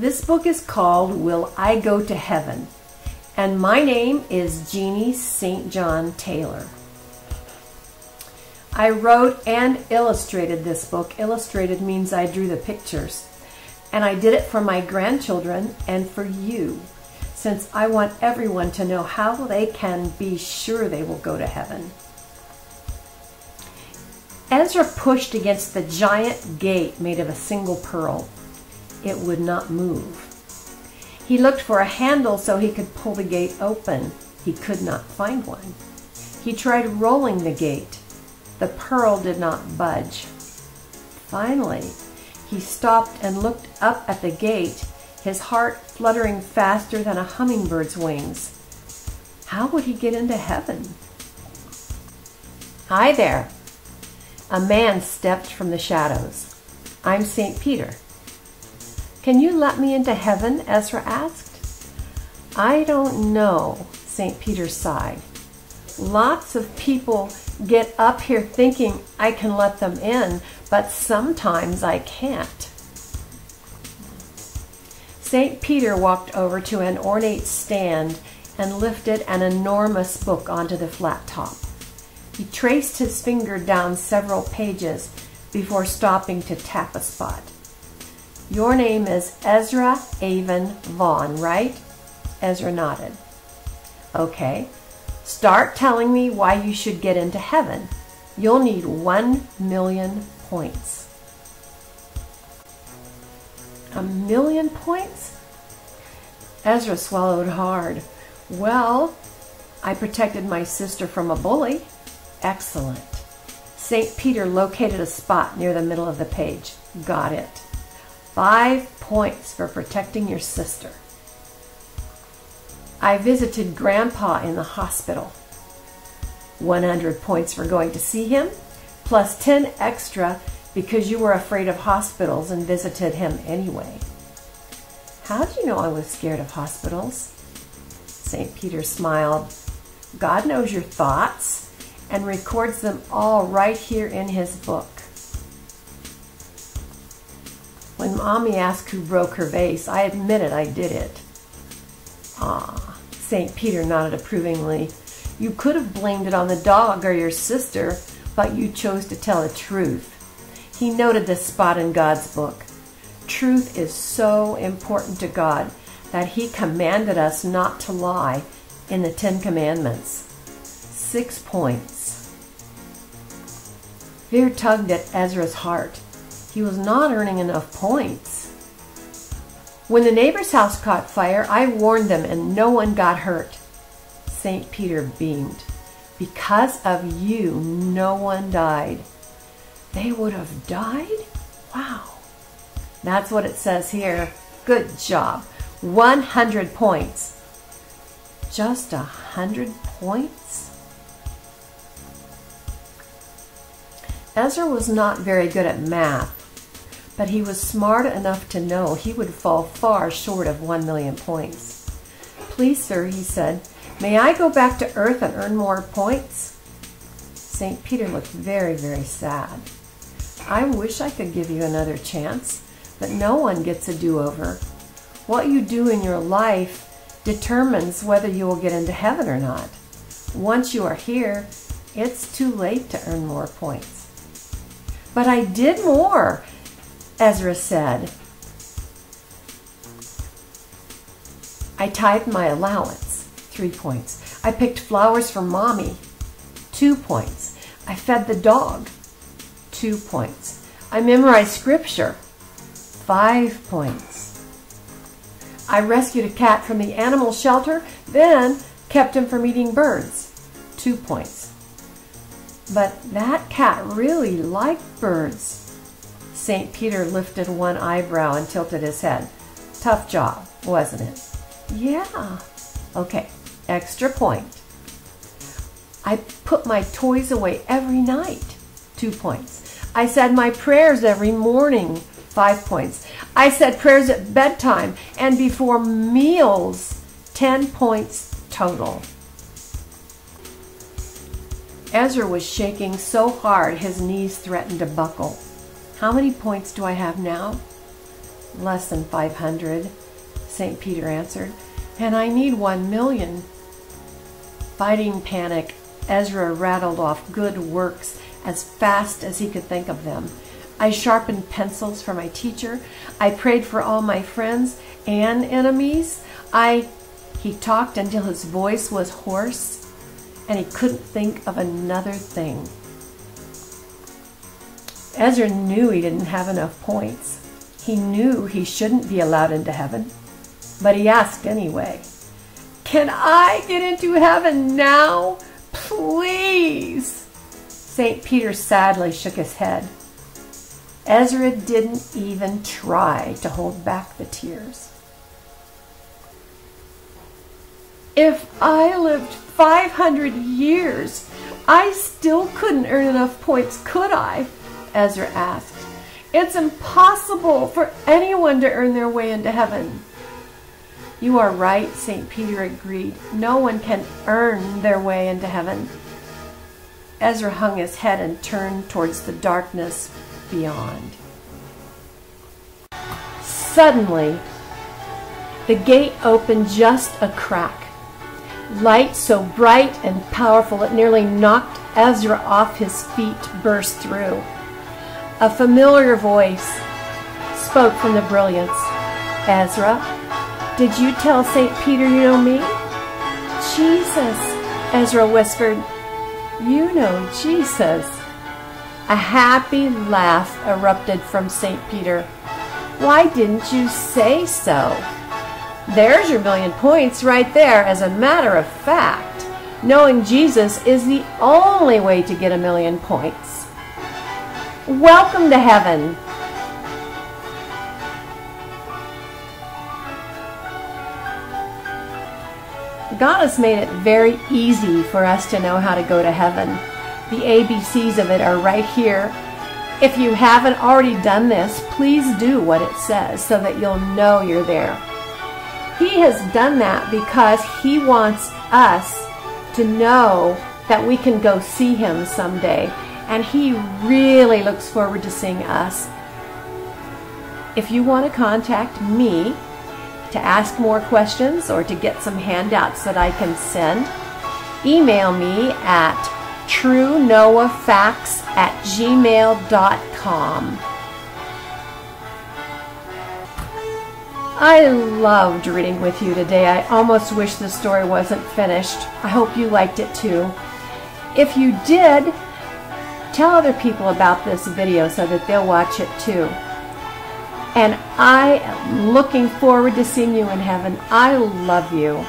This book is called Will I Go to Heaven? And my name is Jeannie St. John Taylor. I wrote and illustrated this book. Illustrated means I drew the pictures. And I did it for my grandchildren and for you, since I want everyone to know how they can be sure they will go to heaven. Ezra pushed against the giant gate made of a single pearl. It would not move. He looked for a handle so he could pull the gate open. He could not find one. He tried rolling the gate. The pearl did not budge. Finally, he stopped and looked up at the gate, his heart fluttering faster than a hummingbird's wings. How would he get into heaven? Hi there. A man stepped from the shadows. I'm St. Peter. Can you let me into heaven? Ezra asked. I don't know, St. Peter sighed. Lots of people get up here thinking I can let them in, but sometimes I can't. St. Peter walked over to an ornate stand and lifted an enormous book onto the flat top. He traced his finger down several pages before stopping to tap a spot. Your name is Ezra Avon Vaughn, right? Ezra nodded. Okay. Start telling me why you should get into heaven. You'll need one million points. A million points? Ezra swallowed hard. Well, I protected my sister from a bully. Excellent. St. Peter located a spot near the middle of the page. Got it. Five points for protecting your sister. I visited Grandpa in the hospital. 100 points for going to see him, plus 10 extra because you were afraid of hospitals and visited him anyway. How did you know I was scared of hospitals? St. Peter smiled. God knows your thoughts and records them all right here in his book. Mommy asked who broke her vase, I admit it, I did it. Ah, St. Peter nodded approvingly. You could have blamed it on the dog or your sister, but you chose to tell the truth. He noted this spot in God's book. Truth is so important to God that He commanded us not to lie in the Ten Commandments. Six points. Fear tugged at Ezra's heart. He was not earning enough points. When the neighbor's house caught fire, I warned them and no one got hurt. St. Peter beamed. Because of you, no one died. They would have died? Wow. That's what it says here. Good job. 100 points. Just a 100 points? Ezra was not very good at math, but he was smart enough to know he would fall far short of 1 million points. Please, sir, he said, may I go back to Earth and earn more points? St. Peter looked very, very sad. I wish I could give you another chance, but no one gets a do-over. What you do in your life determines whether you will get into heaven or not. Once you are here, it's too late to earn more points. But I did more, Ezra said. I tithed my allowance, three points. I picked flowers for mommy, two points. I fed the dog, two points. I memorized scripture, five points. I rescued a cat from the animal shelter, then kept him from eating birds, two points. But that cat really liked birds. St. Peter lifted one eyebrow and tilted his head. Tough job, wasn't it? Yeah. Okay, extra point. I put my toys away every night. Two points. I said my prayers every morning. Five points. I said prayers at bedtime and before meals. Ten points total. Ezra was shaking so hard his knees threatened to buckle. How many points do I have now? Less than 500, St. Peter answered. And I need one million. Fighting panic, Ezra rattled off good works as fast as he could think of them. I sharpened pencils for my teacher. I prayed for all my friends and enemies. I he talked until his voice was hoarse and he couldn't think of another thing. Ezra knew he didn't have enough points. He knew he shouldn't be allowed into heaven, but he asked anyway. Can I get into heaven now? Please. St. Peter sadly shook his head. Ezra didn't even try to hold back the tears. If I lived 500 years, I still couldn't earn enough points, could I? Ezra asked. It's impossible for anyone to earn their way into heaven. You are right, St. Peter agreed. No one can earn their way into heaven. Ezra hung his head and turned towards the darkness beyond. Suddenly, the gate opened just a crack. Light so bright and powerful it nearly knocked Ezra off his feet burst through. A familiar voice spoke from the brilliance. Ezra, did you tell St. Peter you know me? Jesus, Ezra whispered. You know Jesus. A happy laugh erupted from St. Peter. Why didn't you say so? There's your million points right there. As a matter of fact, knowing Jesus is the only way to get a million points. Welcome to heaven. God has made it very easy for us to know how to go to heaven. The ABCs of it are right here. If you haven't already done this, please do what it says so that you'll know you're there. He has done that because He wants us to know that we can go see Him someday. And He really looks forward to seeing us. If you want to contact me, to ask more questions or to get some handouts that I can send, email me at truenoahfacts at gmail.com. I loved reading with you today. I almost wish the story wasn't finished. I hope you liked it too. If you did, tell other people about this video so that they'll watch it too. And I am looking forward to seeing you in heaven. I love you.